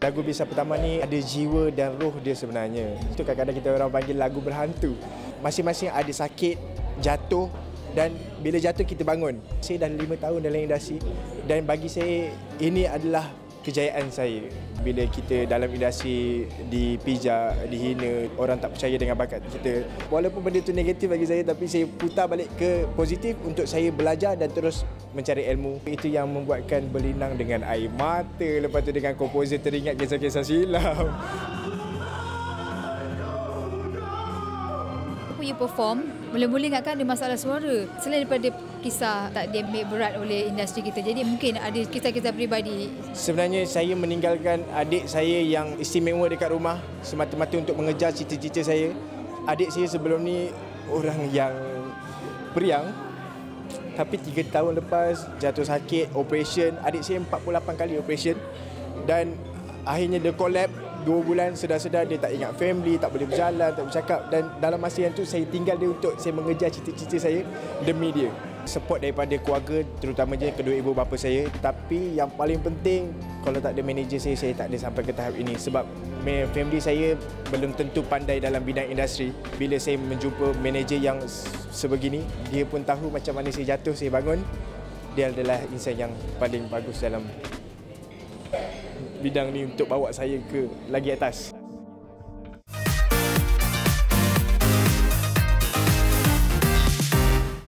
Lagu Bisa Pertama ni ada jiwa dan roh dia sebenarnya. Itu kadang-kadang kita orang panggil lagu berhantu. Masing-masing ada sakit, jatuh dan bila jatuh kita bangun. Saya dah lima tahun dalam industri dan bagi saya ini adalah kejayaan saya. Bila kita dalam industri dipijak, dihina, orang tak percaya dengan bakat kita. Walaupun benda itu negatif bagi saya tapi saya putar balik ke positif untuk saya belajar dan terus mencari ilmu. Itu yang membuatkan berlinang dengan air mata. Lepas tu dengan komposer teringat kisah-kisah silam. Punya perform mula-mula ingatkan ada masalah suara selain daripada kisah tak diambil berat oleh industri kita jadi mungkin ada kisah-kisah peribadi Sebenarnya saya meninggalkan adik saya yang istimewa dekat rumah semata-mata untuk mengejar cita-cita saya. Adik saya sebelum ni orang yang periang tapi tiga tahun lepas jatuh sakit, operation. Adik saya 48 kali operation dan akhirnya dia collab dua bulan sedar-sedar dia tak ingat family, tak boleh berjalan, tak bercakap dan dalam masa yang tu saya tinggal dia untuk saya mengejar cita-cita saya demi dia. Support daripada keluarga terutamanya kedua ibu bapa saya tapi yang paling penting kalau tak ada manager saya saya tak ada sampai ke tahap ini sebab family saya belum tentu pandai dalam bidang industri. Bila saya menjumpa manager yang sebegini, dia pun tahu macam mana saya jatuh, saya bangun. Dia adalah insan yang paling bagus dalam bidang ni untuk bawa saya ke lagi atas.